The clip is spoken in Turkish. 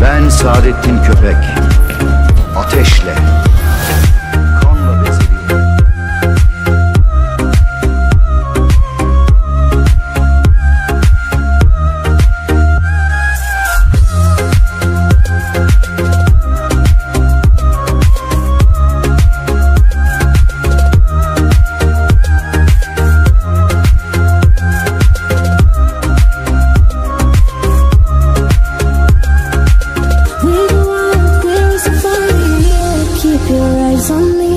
Ben Saadettin Köpek. Suddenly